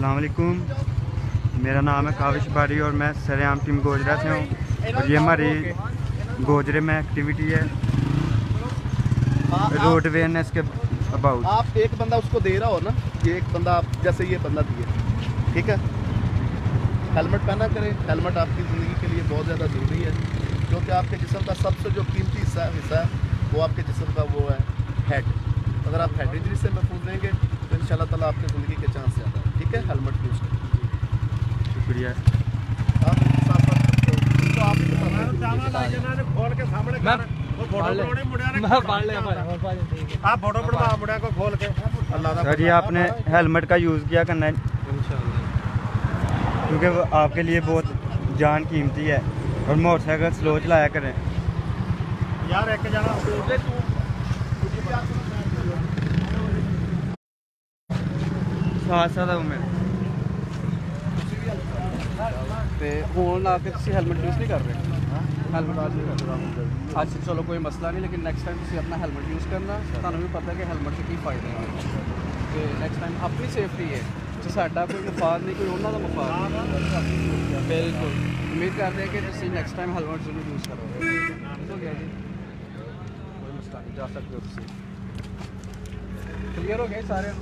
असलकुम मेरा नाम है काविश बारी और मैं सरेआम टीम गोजरा से हूँ। और ये हमारी गोजरे में एक्टिविटी है। रोड अवेयरनेस के अबाउट आप एक बंदा उसको दे रहा हो ना ये एक बंदा आप जैसे ये बंदा दिए। ठीक है? हेलमेट पहना करें। हेलमेट आपकी ज़िंदगी के लिए बहुत ज़्यादा ज़रूरी है। क्योंकि आपके जिसम का सबसे जो कीमती हिस्सा हिस्सा है, वो आपके जिसम का वो है हेड अगर आप हेड इंजरी से महफूज रहेंगे तो इन ताला आपकी ज़िंदगी के चांस ज़्यादा है। ठीक है हेलमेट यूज़ करें। शुक्रिया। आप साथ साथ सर ये आपने हेलमेट का यूज़ किया करना है। क्योंकि आपके लिए बहुत जान कीमती है। और मोटरसाइकिल स्लो चलाया करें। यार एक जना। ਹਾਦਸਾ ਦਾ ਮੈਂ ਤੇ ਹੋਣ ਲਾ ਕੇ ਤੁਸੀਂ ਹੈਲਮਟ ਯੂਜ਼ ਨਹੀਂ ਕਰ ਰਹੇ ਹੈਲਮਟ ਅੱਛਾ ਚਲੋ ਕੋਈ ਮਸਲਾ ਨਹੀਂ ਲੇਕਿਨ ਨੈਕਸਟ ਟਾਈਮ ਤੁਸੀਂ ਆਪਣਾ ਹੈਲਮਟ ਯੂਜ਼ ਕਰਨਾ ਤੁਹਾਨੂੰ ਵੀ ਪਤਾ ਕਿ ਹੈਲਮਟ ਦੇ ਕੀ ਫਾਇਦੇ ਹਨ ਤੇ ਨੈਕਸਟ ਟਾਈਮ ਆਪਣੀ ਸੇਫਟੀ ਹੈ ਜੇ ਸਾਡਾ ਕੋਈ ਮਫਾਦ ਨਹੀਂ ਕੋਈ ਉਹਨਾਂ ਦਾ ਮਫਾਦ ਨਹੀਂ ਬਿਲਕੁਲ ਉਮੀਦ ਕਰਦੇ ਹਾਂ ਕਿ ਤੁਸੀਂ ਨੈਕਸਟ ਟਾਈਮ ਹੈਲਮਟ ਜ਼ਰੂਰ ਯੂਜ਼ ਕਰੋਗੇ ਹੋ ਗਿਆ ਜੀ ਕੋਈ ਮਸਲਾ ਨਹੀਂ ਜਾ ਸਕਦੇ ਹੋ ਤੁਸੀਂ ਕਲੀਅਰ ਹੋ ਗਏ ਸਾਰੇ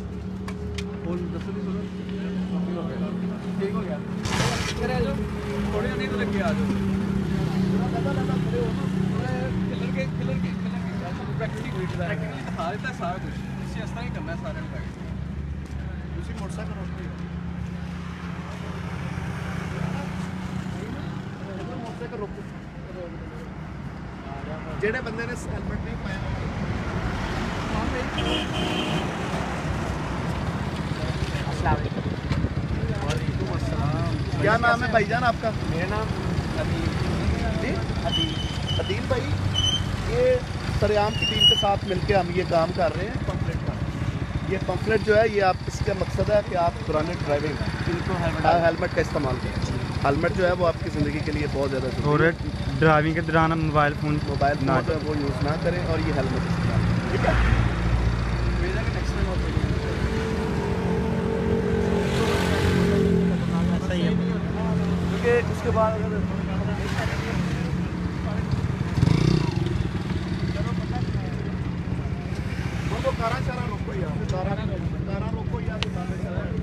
ਸਾਰਿਆਂ ਨੂੰ ਹੁਣ ਦੱਸੋ ਦੀ ਸੁਣੋ ਠੀਕ ਹੋ ਗਿਆ ਠੀਕ ਹੋ ਗਿਆ ਇੱਧਰ ਆ ਜਾਓ ਥੋੜੀ ਨਹੀਂ ਲੱਗੇ ਆ ਜਾਓ ਖਿਲਰ ਕੇ ਖਿਲਰ ਕੇ ਖਿਲਰ ਕੇ ਪ੍ਰੈਕਟਿਕਲੀ ਪ੍ਰੈਕਟਿਕਲੀ ਦਿਖਾ ਦਿੱਤਾ ਸਾਰਾ ਕੁਝ ਤੁਸੀਂ ਇਸ ਤਰ੍ਹਾਂ ਹੀ ਕਰਨਾ ਸਾਰਿਆਂ ਨੂੰ ਪ੍ਰੈਕਟਿਸ ਤੁਸੀਂ ਮੋਟਰਸਾਈਕਲ ਰੋਕੋ ਮੋਟਰਸਾਈਕਲ ਰੋਕੋ ਜਿਹੜੇ ਬੰਦੇ ਨੇ ਹੈਲਮਟ नाम है भाईजान आपका? मेरा नाम अदील अदील भाई ये सरेआम की टीम के साथ मिलके हम ये काम कर रहे हैं। पंफलेट का। ये पंफलेट जो है ये आप इसका मकसद है कि आप पुराने ड्राइविंग बिल्कुल हेलमेट का इस्तेमाल करें। हेलमेट जो है वो आपकी ज़िंदगी के लिए बहुत ज़्यादा और ड्राइविंग के दौरान मोबाइल फ़ोन मोबाइल ना फ़ोन जो है वो यूज़ ना करें और ये हेलमेट इस्तेमाल करें। ठीक है मेरा कि नेक्स्ट टाइम और सही है क्योंकि उसके बाद अगर उनको कारा चारा रोको यार कारा कारा रोको या तो कारा चारा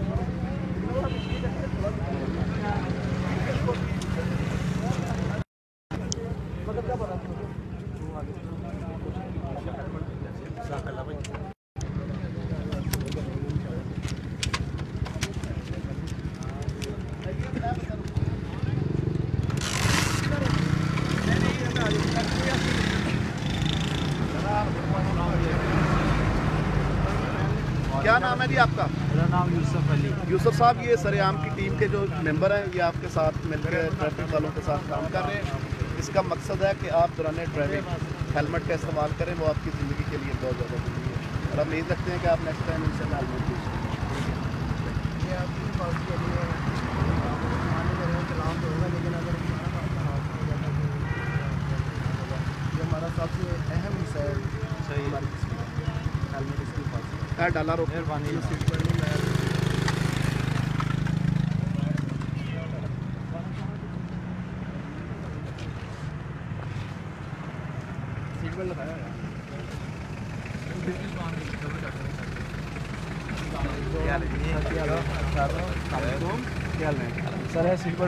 क्या नाम है जी आपका मेरा नाम यूसुफ अली। यूसुफ साहब ये सरेआम की टीम के जो मेंबर हैं ये आपके साथ मिलकर ट्रैफ़िक वालों के साथ काम कर रहे हैं। इसका मकसद है कि आप दौरान ड्राइविंग हेलमेट का इस्तेमाल करें वो आपकी ज़िंदगी के लिए बहुत ज़्यादा ज़रूरी है। और हम उम्मीद रखते हैं कि आप नेक्स्ट टाइम इनसे हेलमेट यूज़ करें ये आपकी पॉलिसी के लिए माने करें चलान तो है हमारा सबसे अहम हिस्सा है। सही हमारी हेलमेट इसकी डाला रोक। मेहरबानी।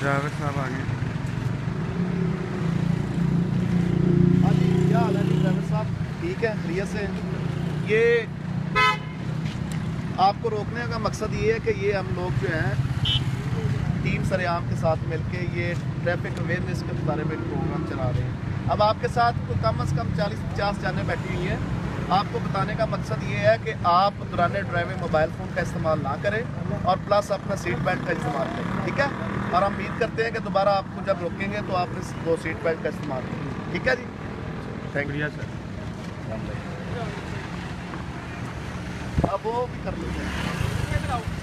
ड्राइवर साहब आ गए। हाँ जी, क्या हाल है जी, ड्राइवर साहब? ठीक है, खैरियत से? ये आपको रोकने का मकसद ये है कि ये हम लोग जो हैं, टीम सरेआम के साथ मिलके ये ट्रैफ़िक अवेयरनेस के बारे में प्रोग्राम चला रहे हैं। अब आपके साथ कोई कम अज़ कम चालीस, पचास जाने बैठी हुई हैं। आपको बताने का मकसद ये है कि आप दौरान ड्राइविंग मोबाइल फ़ोन का इस्तेमाल ना करें और प्लस अपना सीट बेल्ट का इस्तेमाल करें। ठीक है? और हम उम्मीद करते हैं कि दोबारा आपको जब रोकेंगे तो आप इस दो सीट बेल्ट का इस्तेमाल करेंगे। ठीक है जी? Thank you sir. अब वो भी कर लीजिए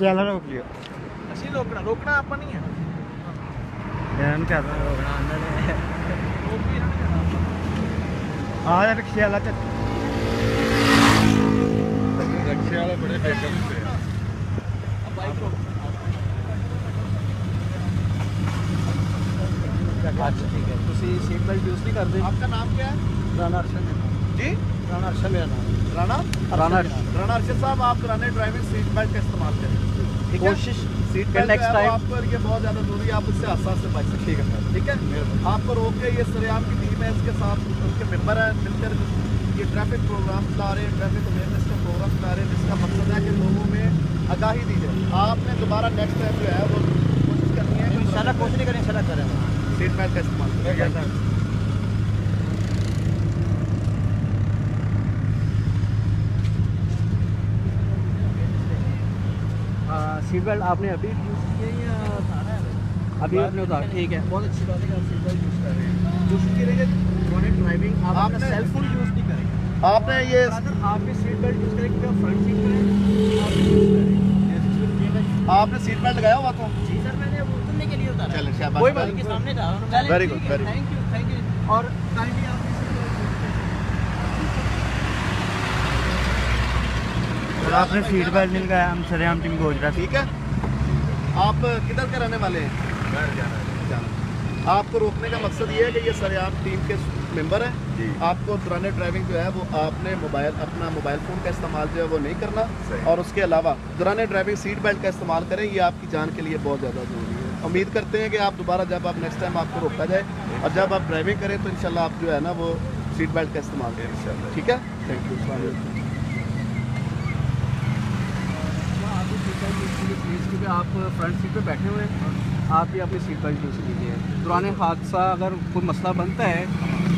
अरे खियाला रोक लियो ਅਸੀਂ ਰੋਕਣਾ ਰੋਕਣਾ ਆਪਾਂ ਨਹੀਂ ਹੈ ਇਹਨਾਂ ਨੂੰ ਕਿਹਾ ਰੋਕਣਾ ਉਹਨਾਂ ਨੇ ਰੋਕ ਵੀ ਇਹਨਾਂ ਨੇ ਆ ਯਾਰ ਖਿਆਲਾ ਤੇ रक्षे वाले बड़े बेकार होते हैं ਬਾਈਕ ਰੋਕ अच्छा ठीक है ਤੁਸੀਂ ਸੀਟ ਬੈਲਟ ਯੂਜ਼ ਨਹੀਂ ਕਰਦੇ आपका नाम क्या है ਰਾਣਾ ਅਰਸ਼ਦ जी ਰਾਣਾ ਅਰਸ਼ਦ ਮੇਰਾ ਨਾਮ राणा राणा राणा अर्शद साहब आप दौरान ड्राइविंग सीट बेल्ट का इस्तेमाल करें ठीक है कोशिश सीट कि बेल्ट next next टाइम आपको ये बहुत ज़्यादा ज़रूरी है आप उससे आसान से बच सकते ठीक है ठीक है? आपको रोक के ये सरेआम की टीम है इसके साथ उनके मेंबर हैं मिलकर ये ट्रैफ़िक प्रोग्राम चला रहे हैं ट्रैफ़िक अवेयरनेस का प्रोग्राम चला रहे हैं जिसका मकसद है कि लोगों में आगाही दी जाए। आपने दोबारा नेक्स्ट टाइम जो है वो कोशिश करनी है कोशिश नहीं करें इंशाल्लाह करें। सीट बेल्ट का इस्तेमाल करें सीट बेल्ट आपने अभी यूज़ किया या अभी आपने उतारा। ठीक है। बहुत अच्छी बात है कि आप सीट बेल्ट यूज़ कर रहे हैं। कोशिश करेंगे ड्राइविंग आप अपना आपने- सेल फ़ोन यूज़ नहीं करेंगे। आपने ये Rather आपने सीट बेल्ट यूज़ करें क्योंकि फ्रंट सीट आप करें आपने सीट बेल्ट लगाया हुआ था जी सर मैंने वो उतरने के लिए उतारा चलें, शाबाश। कोई बात नहीं सामने था। Very good. Thank you thank you और काइंडली आपने और आपने सीट बेल्ट नहीं लगाया हम सरेआम टीम गोजरा से ठीक है? आप किधर के रहने वाले हैं? आपको रोकने का मकसद ये है कि ये सरेआम टीम के मेंबर हैं। जी। आपको दौरान ड्राइविंग जो है वो आपने मोबाइल अपना मोबाइल फ़ोन का इस्तेमाल जो है वो नहीं करना। और उसके अलावा दौरान ड्राइविंग सीट बेल्ट का इस्तेमाल करें ये आपकी जान के लिए बहुत ज़्यादा ज़रूरी है। उम्मीद करते हैं कि आप दोबारा जब आप नेक्स्ट टाइम आपको रोका जाए और जब आप ड्राइविंग करें तो इन आप जो है ना वो सीट बेल्ट का इस्तेमाल करें। ठीक है? थैंक यू प्लीज़ क्योंकि आप फ्रंट सीट पे बैठे हुए हैं। आप भी अपनी सीट बेल्ट यूज़ कीजिए। दौरान हादसा अगर कोई मसला बनता है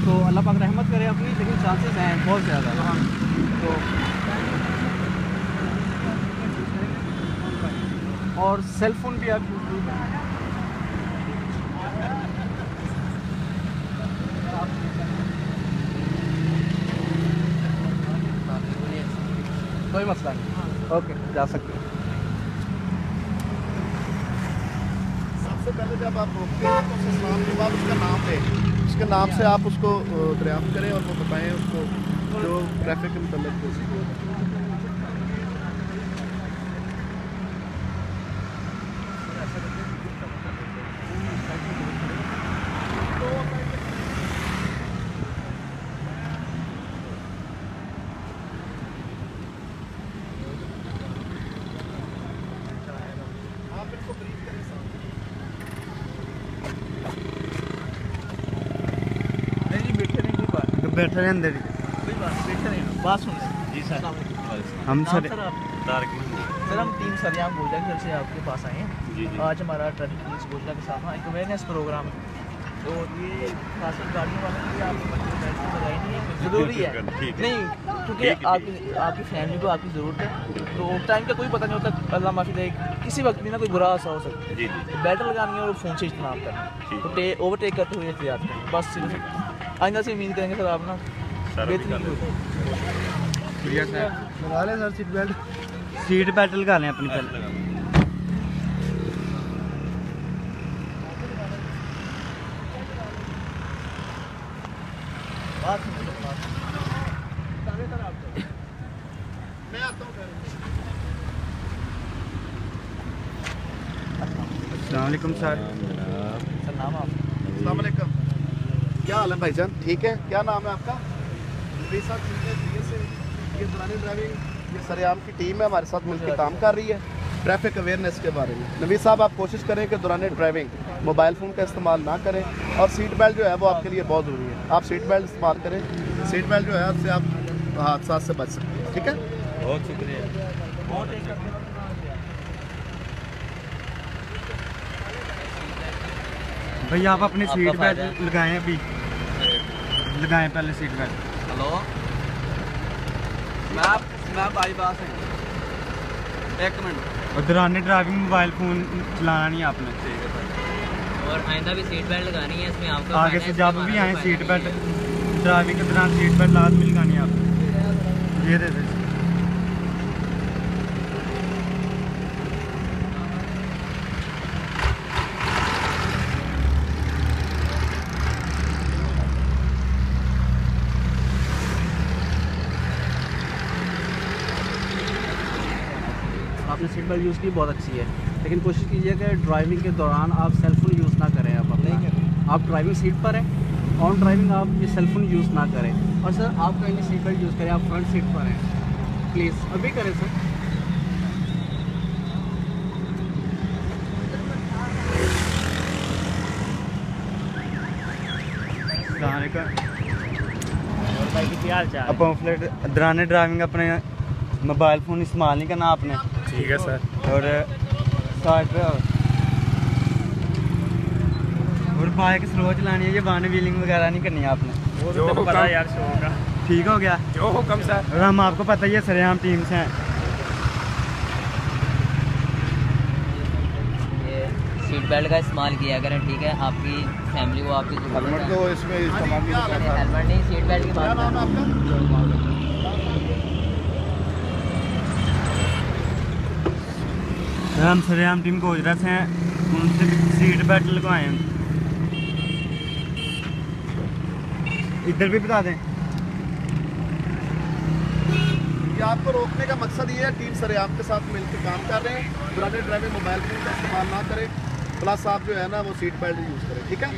तो अल्लाह पाक रहमत करे अपनी लेकिन चांसेस हैं बहुत ज़्यादा। हाँ। तो और सेल फ़ोन भी आप यूज़ करें कोई मसला नहीं। ओके जा सकते हैं। सबसे पहले जब आप रोकते हैं तो उसके नाम के बाद उसका नाम दें उसके नाम से आप उसको दरियाफ्त करें और वो बताएँ उसको जो ट्रैफ़िक के मतलब प्रोसीजर आप इनको ब्रीफ करें साहब नहीं जी बैठे नहीं कोई बात तो बैठे रहे अंदर। कोई बात बैठे नहीं बात सुन जी सर। हम सर सर हम टीम सरियाम गोजा की तरफ़ से आपके पास आए हैं। आज हमारा ट्रैफ़िक पुलिस गोजरा के साथ एक अवेयरनेस प्रोग्राम है। तो ये खासकर गाड़ियों वालों के लिए आपको बच्चे बैठ के लगाई नहीं है। ज़रूरी है। नहीं क्योंकि आपकी आपकी फैमिली को आपकी ज़रूरत है। तो टाइम का कोई पता नहीं होता अल्लाह माफ़ी दे किसी वक्त भी ना कोई बुरा हादसा हो सकता है। जी जी। लगानी है और फ़ोन से इस्तेमाल करना। तो ओवरटेक करते हुए एहतियात करें बस सिर्फ़ आइंदा से उम्मीद करेंगे सर आप ना सारा। लगा लें sir seat belt seat belt लगा लें अपनी पहले। बात सुनो सर, बात मैं आता हूँ अस्सलाम वालेकुम सर सर नाम आप अलैक्म क्या हाल है भाईजान ठीक है? क्या नाम है आपका? नबी साहब ठीक है ठीक से ये दुरानी ड्राइविंग ये सरेआम की टीम है हमारे साथ मिलकर काम कर रही है। ट्रैफ़िक अवेयरनेस के बारे में। नबी साहब आप कोशिश करें कि दौरान ड्राइविंग मोबाइल फ़ोन का इस्तेमाल ना करें और सीट बेल्ट जो है वो आपके लिए बहुत ज़रूरी है। आप सीट बेल्ट इस्तेमाल करें सीट बेल्ट जो है उससे आप हादसा से बच सकते हैं ठीक है? बहुत शुक्रिया। भैया आप अपनी सीट बेल्ट लगाएँ अभी। लगाएँ पहले सीट बेल्ट हेलो मैं मैं बाईपास है एक मिनट और दौरान ड्राइविंग मोबाइल फ़ोन चलाना नहीं आपने ठीक है और आइंदा भी सीट बेल्ट लगानी है इसमें आपको आगे से जब भी आए सीट बेल्ट ड्राइविंग के दौरान सीट बेल्ट लाजमी लगानी है आपने ये दे दे आपने यूज़ की बहुत अच्छी है। लेकिन कोशिश कीजिए कि ड्राइविंग के दौरान आप सेलफोन यूज़ ना करें आप अपना। आप ड्राइविंग सीट पर हैं ऑन ड्राइविंग आप ये सेलफोन यूज़ ना करें। और सर आप कहीं सीट बेल्ट यूज़ करें आप फ्रंट सीट पर हैं। प्लीज़ अभी करें सर पंफलेट दौरान ड्राइविंग अपने मोबाइल फ़ोन इस्तेमाल नहीं करना आपने। ठीक है सर। और साइड पे और और बाइक स्लो चलानी है ये वन व्हीलिंग वगैरह नहीं करनी है आपने जो पता यार शो का। ठीक हो गया? जो हुक्म सर। और हम आपको पता ही है सरेआम टीम से हैं। सीट बेल्ट का इस्तेमाल किया करें ठीक है? आपकी फैमिली को आपकी हेलमेट तो इसमें इस्तेमाल भी नहीं हेलमेट नहीं सीट बेल्ट की बात हम सरेआम टीम गोजरा से हैं, उनसे सीट बेल्ट लगवाए हैं। इधर भी बता दें। आपको रोकने का मकसद ये है टीम सरेआम के साथ मिलकर काम कर रहे हैं। पुराने ड्राइविंग मोबाइल फ़ोन का इस्तेमाल ना करें प्लस आप जो है ना वो सीट बेल्ट यूज़ करें, ठीक है?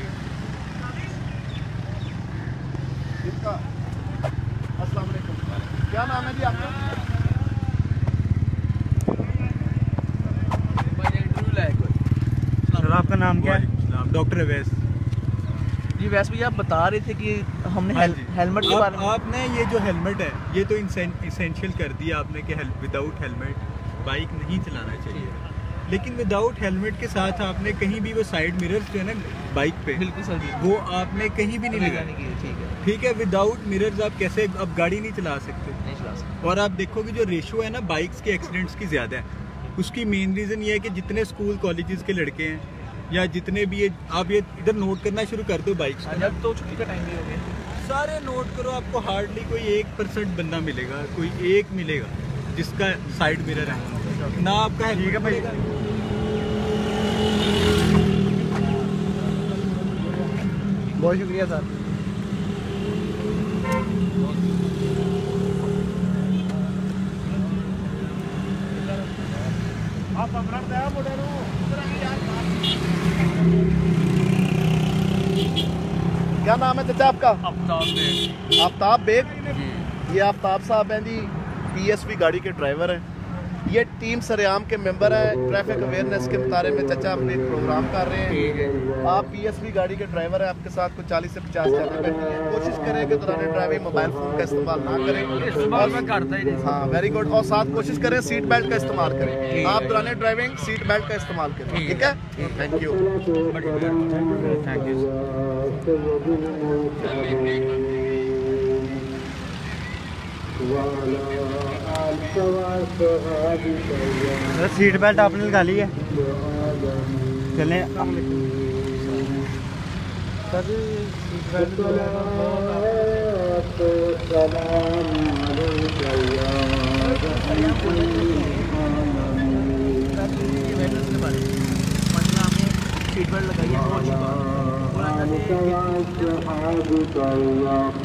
इसका अस्सलाम वालेकुम क्या नाम है जी आपका इंटरव्यू है कोई सर आपका नाम क्या है? डॉक्टर अवैस। जी वैसे भैया आप बता रहे थे कि हमने हाँ हेल, हेलमेट के बारे में आपने ये जो हेलमेट है ये तो इसेंशियल कर दिया आपने कि विदाउट हेलमेट बाइक नहीं चलाना चाहिए। लेकिन विदाउट हेलमेट के साथ आपने कहीं भी वो साइड मिरर्स जो है ना बाइक पे बिल्कुल सर जी। वो आपने कहीं भी नहीं लगाने की ठीक है। ठीक है विदाउट मिरर्स आप कैसे अब गाड़ी नहीं चला सकते। नहीं चला सकते। और आप देखोगे जो रेशो है ना बाइक्स के एक्सीडेंट्स की ज़्यादा है। उसकी मेन रीज़न ये है कि जितने स्कूल कॉलेजेस के लड़के हैं या जितने भी ये आप ये इधर नोट करना शुरू कर दो बाइक तो छुट्टी का टाइम भी हो गया। सारे नोट करो आपको हार्डली कोई एक परसेंट बंदा मिलेगा कोई एक मिलेगा जिसका साइड मिरर है। ना आपका ठीक है भाई। बहुत शुक्रिया सर। क्या नाम है चाचा आपका? आफ्ताब बेग। ये आफ्ताब साहब हैं जी। पी गाड़ी के ड्राइवर हैं। टीम सरेआम के मेंबर हैं ट्रैफ़िक अवेयरनेस के बारे में चाचा अपने एक प्रोग्राम कर रहे हैं। आप पीएसवी गाड़ी के ड्राइवर हैं आपके साथ कुछ चालीस से पचास जने बैठे हैं कोशिश करें कि दौरान ड्राइविंग मोबाइल फ़ोन का इस्तेमाल ना करें। इस्तेमाल मैं करता ही हाँ वेरी गुड और साथ कोशिश करें सीट बेल्ट का इस्तेमाल करें। आप दौरान ड्राइविंग सीट बेल्ट का इस्तेमाल करें ठीक है। Thank you thank you sir seat belt आपने लगा ली है। चलें। Sir seat belt seat belt लगाई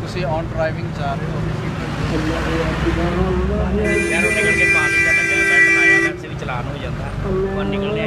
ਤੁਸੀਂ ਔਨ ਡਰਾਈਵਿੰਗ ਜਾ ਰਹੇ ਹੋ ਨਿਕਲ ਕੇ ਪਾਣੀ ਦਾ ਲੱਗਿਆ ਬੈਟ ਲਾਇਆ ਵੈਸੇ ਵੀ ਚਲਾਨ ਹੋ ਜਾਂਦਾ ਪਰ ਨਿਕਲ ਲਿਆ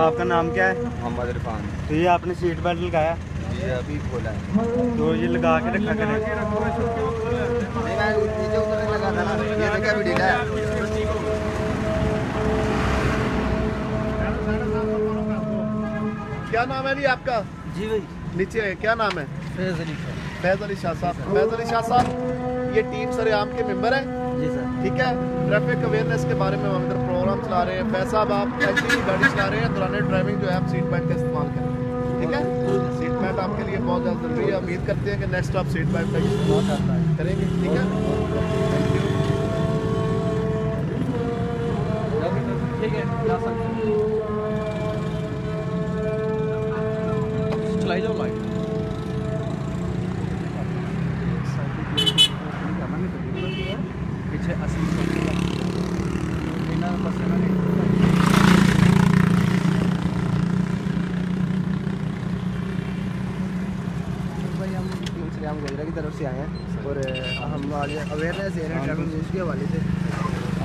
आपका नाम क्या है मोहम्मद इरफान तो ये आपने सीट बेल्ट लगाया? ये अभी खोला है। तो ये लगा के रखा करें। नहीं नीचे उतरने लगा था ना ये क्या भी ढीला है क्या नाम है जी आपका? जी भाई। नीचे है क्या नाम है? फैज अली खान। फैज अली शाह साहब। फैज अली शाह साहब ये टीम सरेआम के मेंबर हैं? जी सर। ठीक है ट्रैफ़िक अवेयरनेस के बारे में हम इधर प्रोग्राम चला रहे हैं। फैज साहब आप ऐसी गाड़ी चला रहे हैं दौरान ड्राइविंग जो है आप सीट बेल्ट का इस्तेमाल करें ठीक है? सीट बेल्ट आपके लिए बहुत ज़्यादा ज़रूरी है उम्मीद करते हैं कि नेक्स्ट आप सीट बेल्ट का इस्तेमाल करेंगे, ठीक है? ठीक है, हैं चलाई जाओ लाइट पीछे अस्सी बस भाई हम टीम श्रीराम गोजरा की तरफ़ से आए हैं और हम आज अवेयरनेस दे रहे हैं ट्रैफ़िक न्यूज़ के हवाले से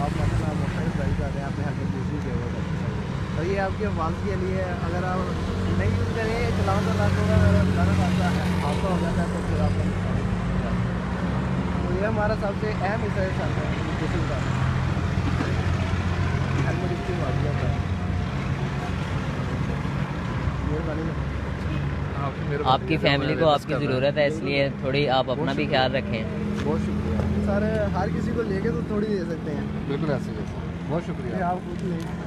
आप अपना मोटर ड्राइव कर रहे हैं आपने हेलमेट यूज़ नहीं किया हुआ और ये आपके वाल्व के लिए। अगर आप नहीं यूज़ करें चलाओ तो लाख होगा अगर ज़्यादा हादसा है हादसा हो जाता है तो फिर आपका। तो ये हमारा सबसे अहम हिस्सा है में एजुकेशन का हेलमेट इसकी होता आपकी फैमिली को आपकी ज़रूरत है इसलिए थोड़ी आप अपना भी ख्याल रखें। बहुत शुक्रिया। सर हर किसी को लेके तो थोड़ी दे सकते हैं। बिल्कुल ऐसे बहुत शुक्रिया। आप कुछ नहीं।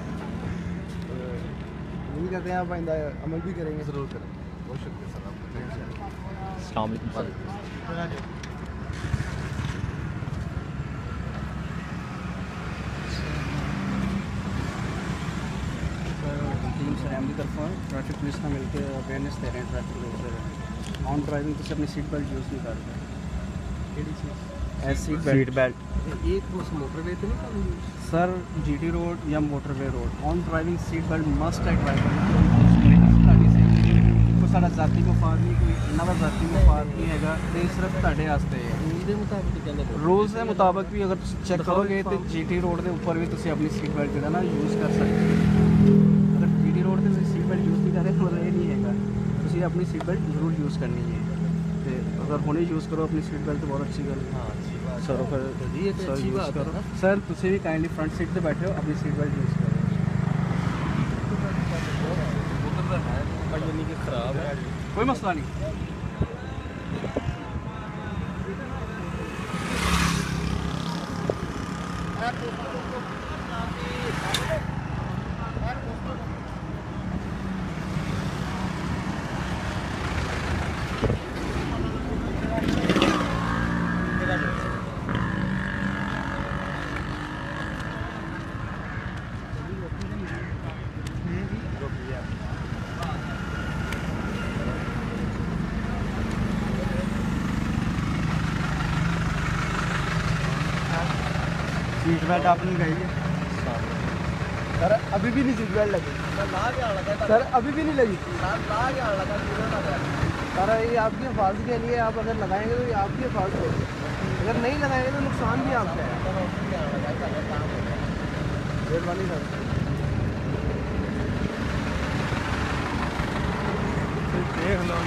करते हैं आप आइंदा अमल भी करेंगे। ज़रूर करेंगे। बहुत शुक्रिया सर आपका। ट्रैफ़िक पुलिस का मिलकर अवेयरनेस दे रहे हैं ट्रैफ़िक ऑन ड्राइविंग तो सर अपनी सीट बेल्ट यूज़ नहीं कर रहे। हैं ਚੀਜ਼ ਐ ਸੀਟ ਬੈਲਟ सीट बेल्ट एक उस मोटरवे पे नहीं करूँगी ਸਰ ਜੀਟੀ ਰੋਡ ਜਾਂ motorway road on driving seat belt must ਹੈ ਡਰਾਈਵਰ ਤੁਹਾਡੀ ਸੇਫਟੀ ਕੋਈ ਸਾਡਾ ਜ਼ਾਤੀ ਮਫਾਦ ਨਹੀਂ ਕੋਈ ਇਹਨਾਂ ਦਾ ਜ਼ਾਤੀ ਮਫਾਦ ਨਹੀਂ ਹੈਗਾ ਤੇ ਇਹ ਸਿਰਫ ਤੁਹਾਡੇ ਵਾਸਤੇ ਹੈ रूल के मुताबिक कहते हैं ਰੂਲਸ ਦੇ ਮੁਤਾਬਕ ਵੀ ਅਗਰ ਤੁਸੀਂ ਚੈੱਕ ਕਰੋਗੇ ਤੇ ਜੀਟੀ ਰੋਡ ਦੇ ਉੱਪਰ ਵੀ ਤੁਸੀਂ ਆਪਣੀ ਸੀਟ ਬੈਲਟ ਜਿਹੜਾ ਨਾ ਯੂਜ਼ ਕਰ ਸਕਦੇ ਹੋ ਅਗਰ ਜੀਟੀ ਰੋਡ ਤੇ ਤੁਸੀਂ ਸੀਟ ਬੈਲਟ ਯੂਜ਼ ਨਹੀਂ ਕਰ ਰਹੇ ਤਾਂ ਇਹ ਨਹੀਂ ਹੈਗਾ ਤੁਸੀਂ ਆਪਣੀ ਸੀਟ ਬੈਲਟ ਜ਼ਰੂਰ ਯੂਜ਼ ਕਰਨੀ ਹੈ अगर होने यूज़ करो अपनी सीट बेल्ट तो बहुत अच्छी गल सर फिर सर यूज़ करो। सर तुम भी काइंडली फ्रंट सीट पर बैठे हो अपनी सीट बेल्ट यूज़ करो। खराब है। कोई मसला नहीं। बेल्ट आपने लगाई है। सर, अभी भी नहीं सीट बेल्ट लगी। सर, अभी भी नहीं लगी। सर, ये आपकी हिफाजत के लिए आप अगर लगाएँगे तो ये आपकी हिफाजत होगी। अगर नहीं लगाएँगे तो नुकसान भी आपका है। मेहरबानी सर। देख लो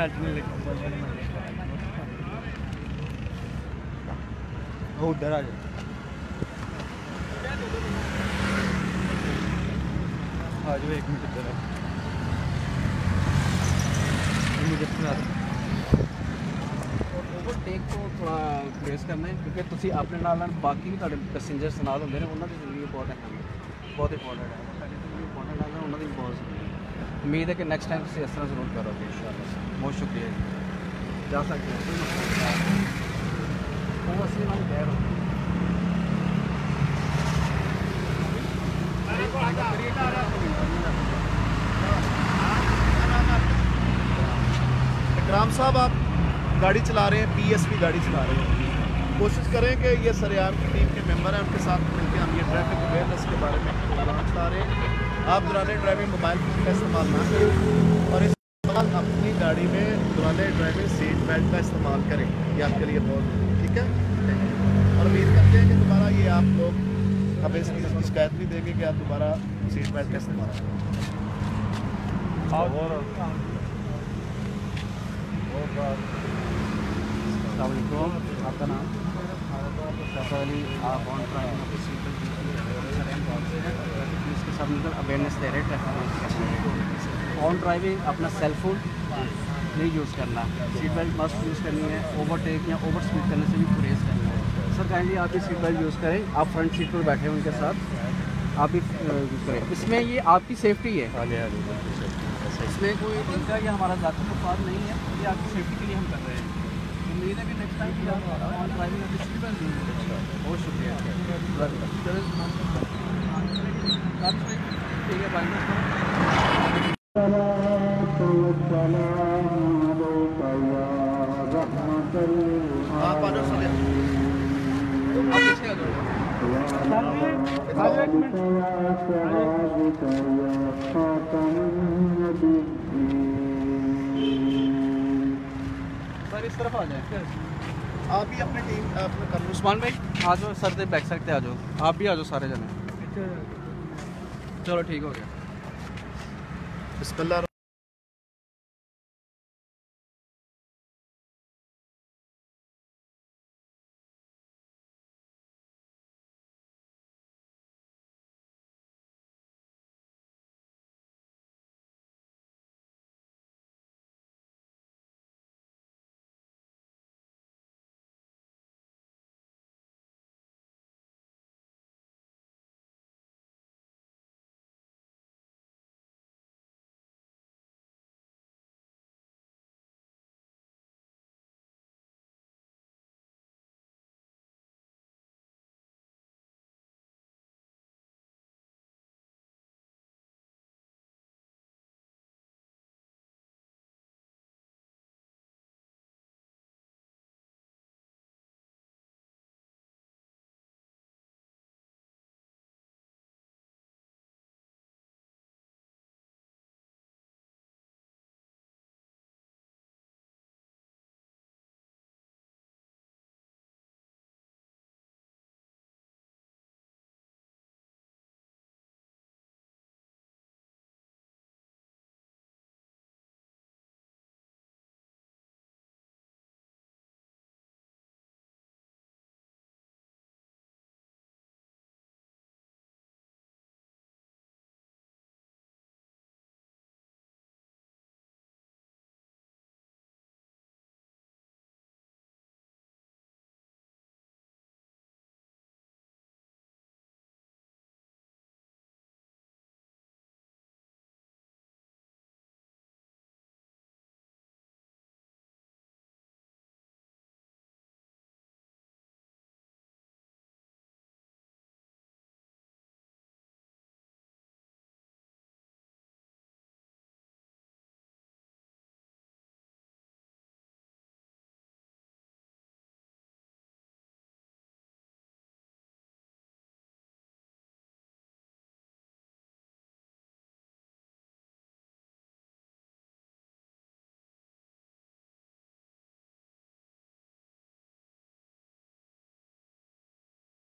सीट बेल्ट नहीं लगी वो उधर आ जाओ आ जाओ एक मिनट इधर आओ। ये मुझे सुना दो ਓਵਰਟੇਕ ਤੋਂ ਥੋੜਾ ਗ੍ਰੇਸ ਕਰਨਾ ਹੈ ਕਿਉਂਕਿ ਤੁਸੀਂ ਆਪਣੇ ਨਾਲ ਨਾਲ ਬਾਕੀ ਵੀ ਤੁਹਾਡੇ ਪੈਸੇਂਜਰਸ ਨਾਲ ਹੁੰਦੇ ਨੇ ਉਹਨਾਂ ਦੀ ਜ਼ਿੰਦਗੀ ਇੰਪੋਰਟੈਂਟ ਹੈ ਬਹੁਤ ਇੰਪੋਰਟੈਂਟ ਹੈ उम्मीद है कि नेक्स्ट टाइम से इस तरह ज़रूर करोगे बहुत शुक्रिया जा। सकते हैं। राम साहब, आप गाड़ी चला रहे हैं पीएसपी गाड़ी चला रहे हैं। कोशिश करें कि ये सरेआम की टीम के मेंबर हैं, उनके साथ मिलकर हम ये ट्रैफ़िक अवेयरनेस के बारे में प्रोग्राम चला रहे हैं। आप दौरान ड्राइविंग मोबाइल फ़ोन का इस्तेमाल ना करें और इस दौरान अपनी गाड़ी में दौरान ड्राइविंग सीट बेल्ट का इस्तेमाल करें ये आपके लिए बहुत ठीक है और उम्मीद करते हैं कि दोबारा ये आप लोग हमें इस चीज़ की शिकायत भी देंगे कि आप दोबारा सीट बेल्ट का इस्तेमाल करें आपका नाम आप ऑन ड्राइविंग अपनी सीट पर पुलिस के साथ मिलकर अवेयरनेस दे रहे ट्रैफ़िक ऑन ड्राइविंग अपना सेल फ़ोन नहीं यूज़ करना। सीट बेल्ट मस्ट यूज़ करनी है ओवरटेक या ओवर स्पीड करने से भी गुरेज करना है। सर काइंडली आप भी सीट बेल्ट यूज़ करें आप फ्रंट सीट पर बैठे हैं उनके साथ आप भी यूज़ करें। इसमें ये आपकी सेफ्टी है। इसमें कोई इनका या हमारा ज़ाती मफाद नहीं है ये आपकी सेफ्टी के लिए हम कर रहे हैं। है कि नेक्स्ट टाइम भी ऑन ड्राइविंग बहुत शुक्रिया ठीक है भाई आप पीछे सर इस तरफ़ आ जाए। आप भी अपने टीम अपने कर लो उस्मान भाई आ जाओ सर से बैक साइड पे आ जाओ। आप भी आ जाओ सारे जने। चलो ठीक हो गया। बिस्मिल्लाह